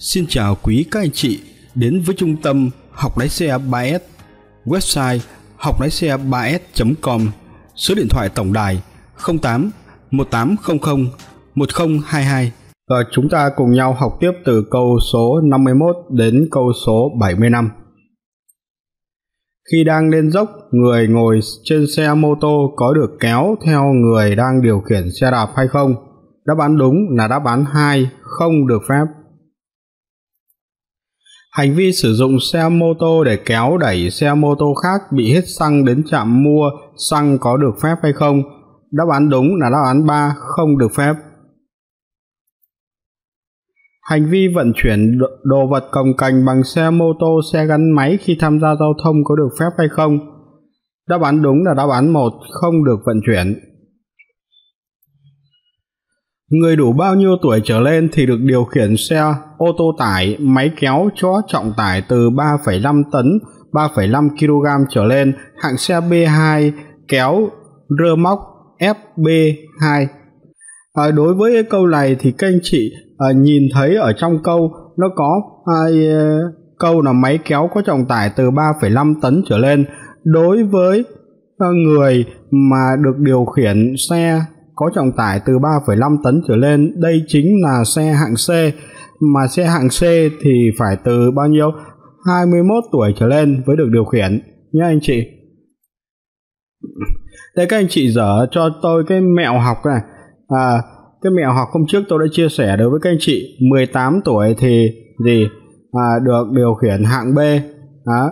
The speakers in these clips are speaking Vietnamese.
Xin chào quý các anh chị đến với trung tâm học lái xe 3S, website học lái xe 3S.com, số điện thoại tổng đài 08 1800 1022. Và chúng ta cùng nhau học tiếp từ câu số 51 đến câu số 75. Khi đang lên dốc, người ngồi trên xe mô tô có được kéo theo người đang điều khiển xe đạp hay không? Đáp án đúng là đáp án 2, không được phép. Hành vi sử dụng xe mô tô để kéo đẩy xe mô tô khác bị hết xăng đến trạm mua xăng có được phép hay không? Đáp án đúng là đáp án 3, không được phép. Hành vi vận chuyển đồ vật cồng cành bằng xe mô tô, xe gắn máy khi tham gia giao thông có được phép hay không? Đáp án đúng là đáp án 1, không được vận chuyển. Người đủ bao nhiêu tuổi trở lên thì được điều khiển xe ô tô tải, máy kéo cho trọng tải từ 3,5 tấn, 3,5 kg trở lên, hạng xe B2 kéo rơ móc FB2. À, đối với cái câu này thì các anh chị à, nhìn thấy ở trong câu nó có à, câu là máy kéo có trọng tải từ 3,5 tấn trở lên. Đối với à, người mà được điều khiển xe có trọng tải từ 3,5 tấn trở lên, đây chính là xe hạng C, mà xe hạng C thì phải từ bao nhiêu? 21 tuổi trở lên mới được điều khiển nhé anh chị. Đây các anh chị dở cho tôi cái mẹo học này. À, cái mẹo học hôm trước tôi đã chia sẻ đối với các anh chị 18 tuổi thì gì à, được điều khiển hạng B đó.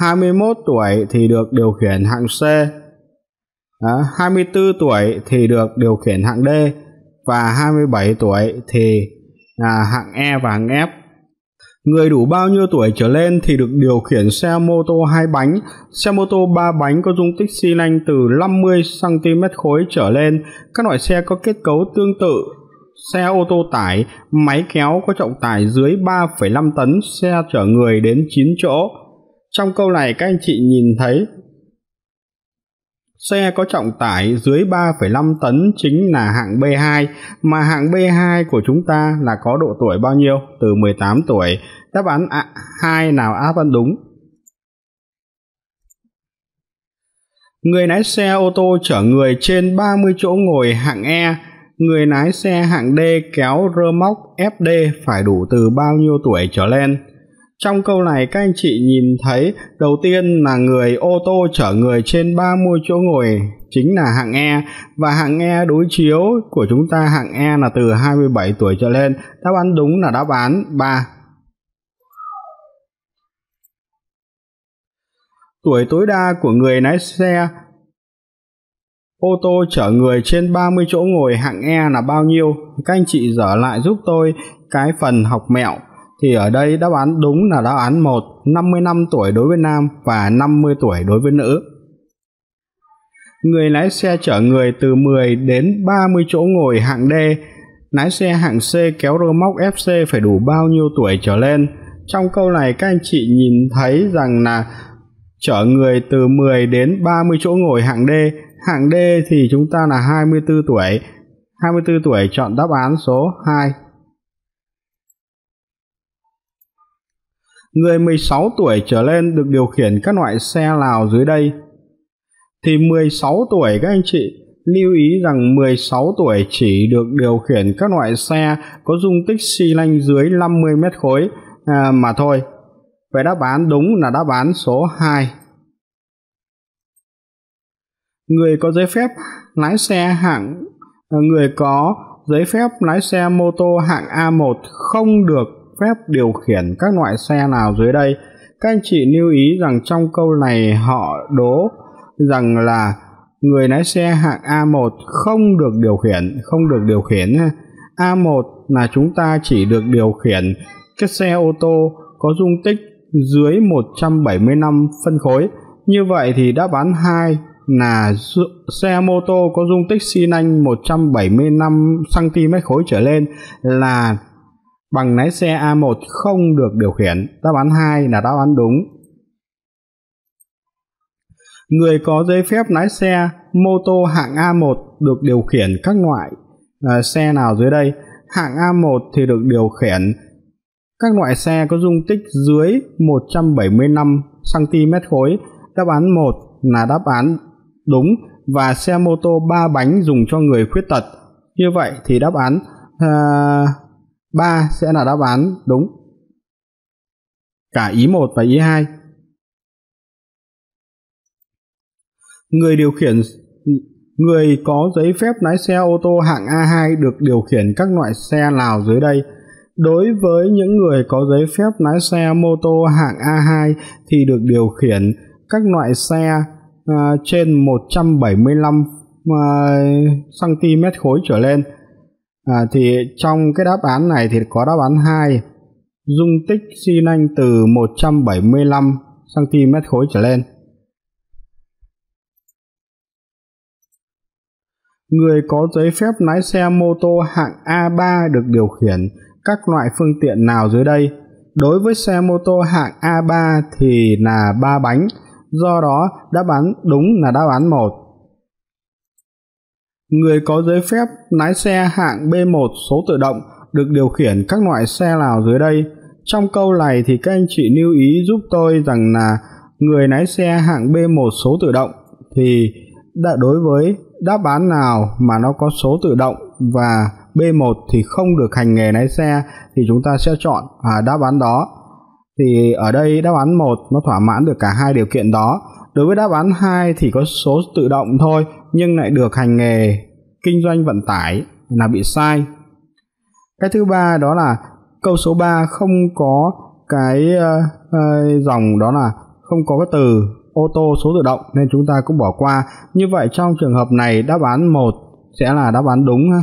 21 tuổi thì được điều khiển hạng C đó. 24 tuổi thì được điều khiển hạng D và 27 tuổi thì là hạng E và hạng F Người đủ bao nhiêu tuổi trở lên thì được điều khiển xe mô tô hai bánh, xe mô tô ba bánh có dung tích xi lanh từ 50 cm khối trở lên, các loại xe có kết cấu tương tự xe ô tô tải, máy kéo có trọng tải dưới 3,5 tấn, xe chở người đến 9 chỗ. Trong câu này các anh chị nhìn thấy Xe có trọng tải dưới 3,5 tấn chính là hạng B2, mà hạng B2 của chúng ta là có độ tuổi bao nhiêu? Từ 18 tuổi. Đáp án A, 2 nào áp án đúng? Người lái xe ô tô chở người trên 30 chỗ ngồi hạng E, người lái xe hạng D kéo rơ móc FD phải đủ từ bao nhiêu tuổi trở lên? Trong câu này, các anh chị nhìn thấy đầu tiên là người ô tô chở người trên 30 chỗ ngồi chính là hạng E và hạng E đối chiếu của chúng ta, hạng E là từ 27 tuổi trở lên. Đáp án đúng là đáp án 3. Tuổi tối đa của người lái xe, ô tô chở người trên 30 chỗ ngồi, hạng E là bao nhiêu? Các anh chị dở lại giúp tôi cái phần học mẹo thì ở đây đáp án đúng là đáp án 1, 50 năm tuổi đối với nam và 50 tuổi đối với nữ. Người lái xe chở người từ 10 đến 30 chỗ ngồi hạng D, lái xe hạng C kéo rơ móc FC phải đủ bao nhiêu tuổi trở lên. Trong câu này các anh chị nhìn thấy rằng là chở người từ 10 đến 30 chỗ ngồi hạng D, hạng D thì chúng ta là 24 tuổi. 24 tuổi chọn đáp án số 2. Người 16 tuổi trở lên được điều khiển các loại xe nào dưới đây? Thì 16 tuổi các anh chị lưu ý rằng 16 tuổi chỉ được điều khiển các loại xe có dung tích xi lanh dưới 50 mét khối à, mà thôi. Vậy đáp án đúng là đáp án số 2. Người có giấy phép lái xe hạng à, người có giấy phép lái xe mô tô hạng A1 không được phép điều khiển các loại xe nào dưới đây. Các anh chị lưu ý rằng trong câu này họ đố rằng là người lái xe hạng A1 không được điều khiển, không được điều khiển. A1 là chúng ta chỉ được điều khiển cái xe ô tô có dung tích dưới 175 phân khối. Như vậy thì đáp án 2 là xe mô tô có dung tích xi nanh 175 cm khối trở lên là bằng lái xe A1 không được điều khiển. Đáp án 2 là đáp án đúng. Người có giấy phép lái xe mô tô hạng A1 được điều khiển các loại à, xe nào dưới đây? Hạng A1 thì được điều khiển các loại xe có dung tích dưới 175 cm khối. Đáp án 1 là đáp án đúng và xe mô tô 3 bánh dùng cho người khuyết tật. Như vậy thì đáp án à, 3 sẽ là đáp án đúng. Cả ý 1 và ý 2. Người điều khiển người có giấy phép lái xe ô tô hạng A2 được điều khiển các loại xe nào dưới đây? Đối với những người có giấy phép lái xe mô tô hạng A2 thì được điều khiển các loại xe uh, trên 175 uh, cm khối trở lên. À, thì trong cái đáp án này thì có đáp án 2 dung tích xi nanh từ 175 cm khối trở lên. Người có giấy phép lái xe mô tô hạng A3 được điều khiển các loại phương tiện nào dưới đây? Đối với xe mô tô hạng A3 thì là 3 bánh, do đó đáp án đúng là đáp án 1. Người có giấy phép lái xe hạng B1 số tự động được điều khiển các loại xe nào dưới đây? Trong câu này thì các anh chị lưu ý giúp tôi rằng là người lái xe hạng B1 số tự động thì đã đối với đáp án nào mà nó có số tự động và B1 thì không được hành nghề lái xe thì chúng ta sẽ chọn à, đáp án đó. Thì ở đây đáp án 1 nó thỏa mãn được cả hai điều kiện đó. Đối với đáp án 2 thì có số tự động thôi nhưng lại được hành nghề kinh doanh vận tải là bị sai. Cái thứ ba đó là câu số 3 không có cái uh, uh, dòng đó là không có cái từ ô tô số tự động nên chúng ta cũng bỏ qua. Như vậy trong trường hợp này đáp án 1 sẽ là đáp án đúng ha.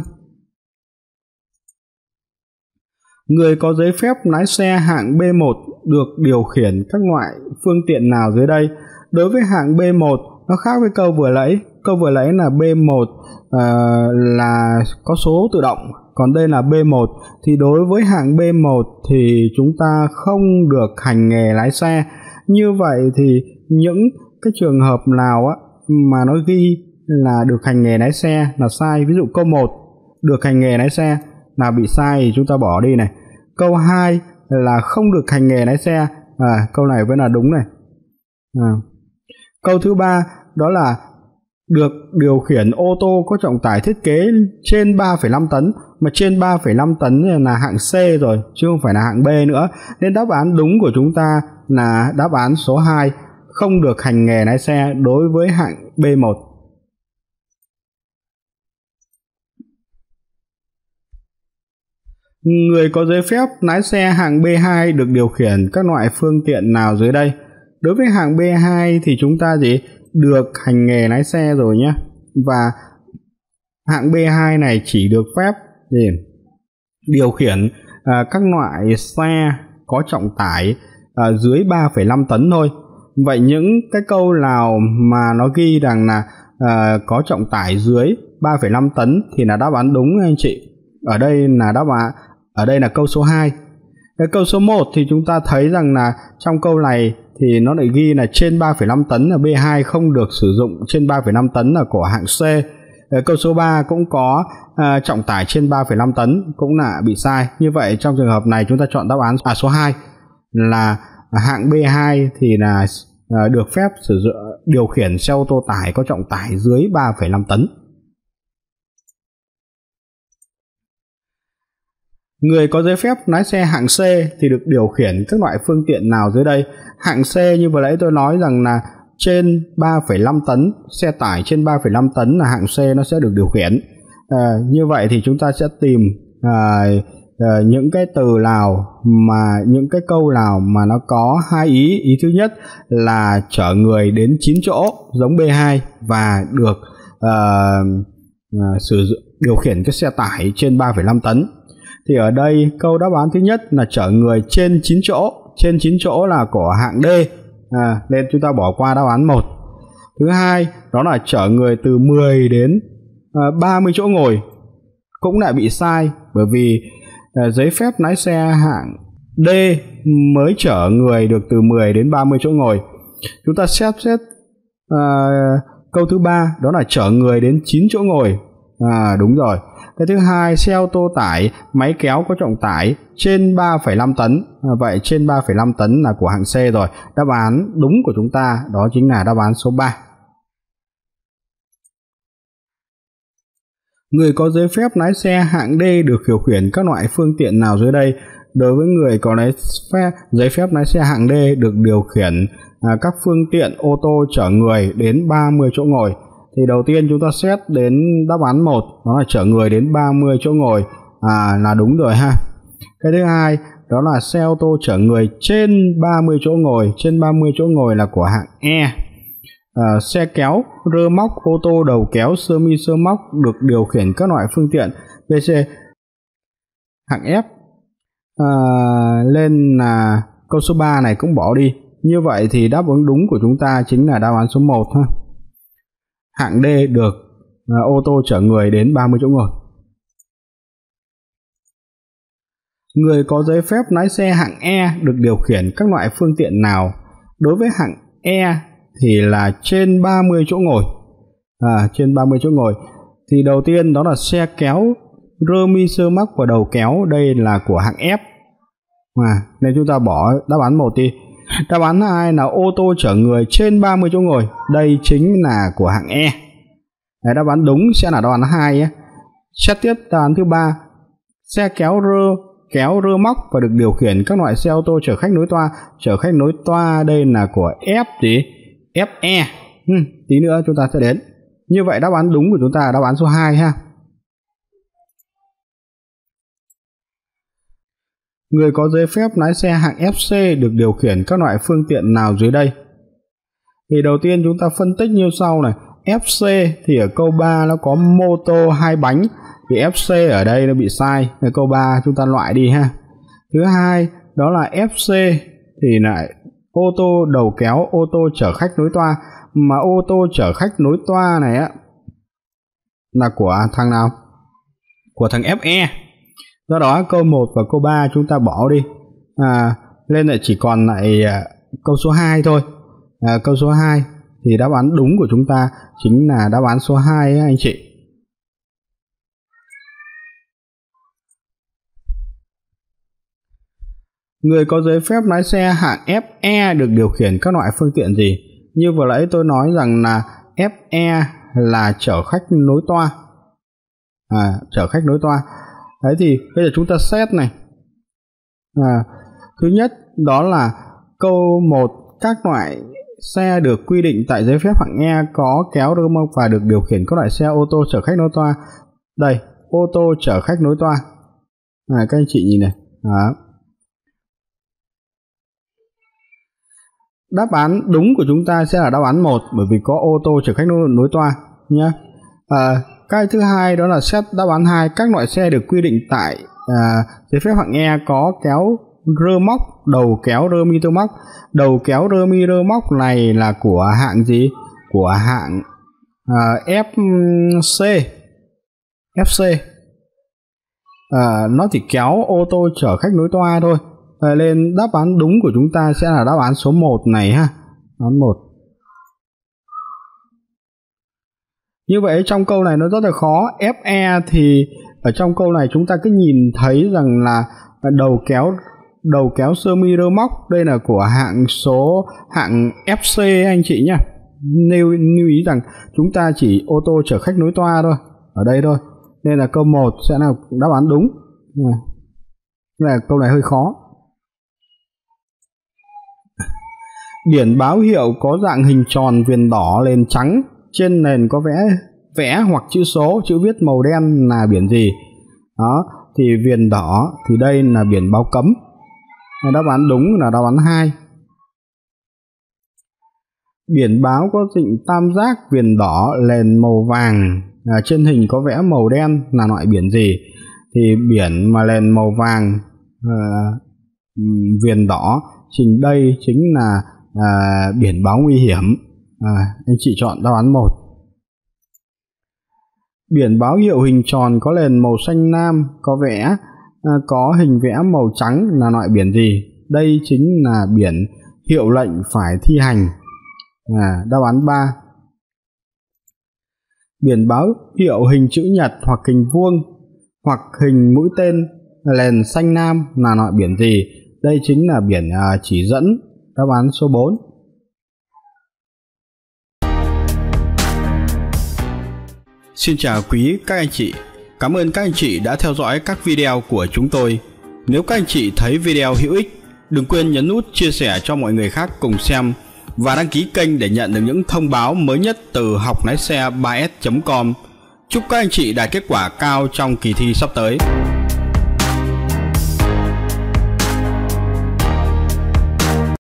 Người có giấy phép lái xe hạng B1 được điều khiển các loại phương tiện nào dưới đây? Đối với hạng B1 nó khác với câu vừa lấy. Câu vừa lấy là B1 uh, à, là có số tự động, còn đây là B1 thì đối với hạng B1 thì chúng ta không được hành nghề lái xe. Như vậy thì những cái trường hợp nào á mà nó ghi là được hành nghề lái xe là sai. Ví dụ câu 1 được hành nghề lái xe là bị sai thì chúng ta bỏ đi này câu 2 là không được hành nghề lái xe à, câu này vẫn là đúng này à. câu thứ ba đó là được điều khiển ô tô có trọng tải thiết kế trên 3,5 tấn mà trên 3,5 tấn là hạng C rồi chứ không phải là hạng B nữa nên đáp án đúng của chúng ta là đáp án số 2 không được hành nghề lái xe đối với hạng B1 Người có giấy phép lái xe hạng B2 được điều khiển các loại phương tiện nào dưới đây? Đối với hạng B2 thì chúng ta gì? Được hành nghề lái xe rồi nhé. Và hạng B2 này chỉ được phép gì? điều khiển à, các loại xe có trọng tải à, dưới 3,5 tấn thôi. Vậy những cái câu nào mà nó ghi rằng là à, có trọng tải dưới 3,5 tấn thì là đáp án đúng anh chị. Ở đây là đáp án ở đây là câu số 2. Cái câu số 1 thì chúng ta thấy rằng là trong câu này thì nó lại ghi là trên 3,5 tấn là B2 không được sử dụng trên 3,5 tấn là của hạng C. Ờ, Câu số 3 cũng có à, trọng tải trên 3,5 tấn cũng là bị sai. Như vậy trong trường hợp này chúng ta chọn đáp án à, số 2 là hạng B2 thì là à, được phép sử dụng điều khiển xe ô tô tải có trọng tải dưới 3,5 tấn. Người có giấy phép lái xe hạng C thì được điều khiển các loại phương tiện nào dưới đây? Hạng C như vừa nãy tôi nói rằng là trên 3,5 tấn, xe tải trên 3,5 tấn là hạng C nó sẽ được điều khiển. À, như vậy thì chúng ta sẽ tìm à, à, những cái từ nào mà những cái câu nào mà nó có hai ý. Ý thứ nhất là chở người đến 9 chỗ giống B2 và được à, à, sử dụng điều khiển cái xe tải trên 3,5 tấn thì ở đây câu đáp án thứ nhất là chở người trên 9 chỗ. Trên 9 chỗ là của hạng D. À, nên chúng ta bỏ qua đáp án 1 thứ hai đó là chở người từ 10 đến à, 30 chỗ ngồi cũng lại bị sai bởi vì à, giấy phép lái xe hạng D mới chở người được từ 10 đến 30 chỗ ngồi. Chúng ta xét xét à, câu thứ ba đó là chở người đến 9 chỗ ngồi. À đúng rồi. Cái thứ hai, xe ô tô tải, máy kéo có trọng tải trên 3,5 tấn. À, vậy trên 3,5 tấn là của hạng C rồi. Đáp án đúng của chúng ta đó chính là đáp án số 3. Người có giấy phép lái xe hạng D được điều khiển các loại phương tiện nào dưới đây? Đối với người có lái phép, giấy phép lái xe hạng D được điều khiển à, các phương tiện ô tô chở người đến 30 chỗ ngồi. Thì đầu tiên chúng ta xét đến đáp án 1, đó là chở người đến 30 chỗ ngồi. À là đúng rồi ha. Cái thứ hai, đó là xe ô tô chở người trên 30 chỗ ngồi, trên 30 chỗ ngồi là của hạng E. À, xe kéo, rơ móc, ô tô đầu kéo, sơ mi sơ móc được điều khiển các loại phương tiện. BC hạng F. À, lên là câu số 3 này cũng bỏ đi. Như vậy thì đáp ứng đúng của chúng ta chính là đáp án số 1 ha hạng D được à, ô tô chở người đến 30 chỗ ngồi. Người có giấy phép lái xe hạng E được điều khiển các loại phương tiện nào? Đối với hạng E thì là trên 30 chỗ ngồi. À, trên 30 chỗ ngồi. Thì đầu tiên đó là xe kéo rơ mi sơ mắc và đầu kéo đây là của hạng F. À, nên chúng ta bỏ đáp án một đi đáp án hai là ô tô chở người trên 30 chỗ ngồi đây chính là của hạng E Đấy, đáp án đúng sẽ là đáp án hai nhé xét tiếp đáp án thứ ba xe kéo rơ kéo rơ móc và được điều khiển các loại xe ô tô chở khách nối toa chở khách nối toa đây là của F gì FE. Ừ, tí nữa chúng ta sẽ đến. Như vậy đáp án đúng của chúng ta là đáp án số 2 ha. Người có giấy phép lái xe hạng FC được điều khiển các loại phương tiện nào dưới đây? Thì đầu tiên chúng ta phân tích như sau này. FC thì ở câu 3 nó có mô tô hai bánh thì FC ở đây nó bị sai. Ở câu 3 chúng ta loại đi ha. Thứ hai, đó là FC thì lại ô tô đầu kéo, ô tô chở khách nối toa mà ô tô chở khách nối toa này á là của thằng nào của thằng FE do đó câu 1 và câu 3 chúng ta bỏ đi à, lên lại chỉ còn lại à, câu số 2 thôi à, câu số 2 thì đáp án đúng của chúng ta chính là đáp án số 2 ấy, anh chị Người có giấy phép lái xe hạng FE được điều khiển các loại phương tiện gì? Như vừa nãy tôi nói rằng là FE là chở khách nối toa. À, chở khách nối toa. Đấy thì bây giờ chúng ta xét này. À, thứ nhất đó là câu 1 các loại xe được quy định tại giấy phép hạng E có kéo rơ móc và được điều khiển các loại xe ô tô chở khách nối toa. Đây, ô tô chở khách nối toa. À, các anh chị nhìn này. Đó Đáp án đúng của chúng ta sẽ là đáp án 1 bởi vì có ô tô chở khách nối, nối toa nhé. À, cái thứ hai đó là xét đáp án hai. Các loại xe được quy định tại à, giấy phép hạng E có kéo rơ móc đầu kéo rơ mi rơ móc. Đầu kéo rơ mi rơ móc này là của hạng gì? Của hạng à, FC FC à, nó chỉ kéo ô tô chở khách nối toa thôi. À, nên đáp án đúng của chúng ta sẽ là đáp án số 1 này ha. Đáp án 1 như vậy trong câu này nó rất là khó. FE thì ở trong câu này chúng ta cứ nhìn thấy rằng là đầu kéo đầu kéo sơ mi rơ móc. Đây là của hạng số hạng FC anh chị nhé nêu lưu ý rằng chúng ta chỉ ô tô chở khách nối toa thôi ở đây thôi. Nên là câu 1 sẽ là đáp án đúng. Là câu này hơi khó. Biển báo hiệu có dạng hình tròn viền đỏ lên trắng, trên nền có vẽ vẽ hoặc chữ số, chữ viết màu đen là biển gì? Đó, thì viền đỏ thì đây là biển báo cấm. Đáp án đúng là đáp án 2. Biển báo có dịnh tam giác viền đỏ nền màu vàng, à, trên hình có vẽ màu đen là loại biển gì? Thì biển mà nền màu vàng à, viền đỏ trình đây chính là à, biển báo nguy hiểm à, anh chị chọn đáp án một. Biển báo hiệu hình tròn có nền màu xanh lam có vẽ à, có hình vẽ màu trắng là loại biển gì? Đây chính là biển hiệu lệnh phải thi hành. À, đáp án 3 biển báo hiệu hình chữ nhật hoặc hình vuông hoặc hình mũi tên nền xanh nam là loại biển gì? Đây chính là biển à, chỉ dẫn. Đáp án số 4 Xin chào quý các anh chị Cảm ơn các anh chị đã theo dõi các video của chúng tôi Nếu các anh chị thấy video hữu ích, đừng quên nhấn nút chia sẻ cho mọi người khác cùng xem và đăng ký kênh để nhận được những thông báo mới nhất từ học lái xe 3s.com. Chúc các anh chị đạt kết quả cao trong kỳ thi sắp tới.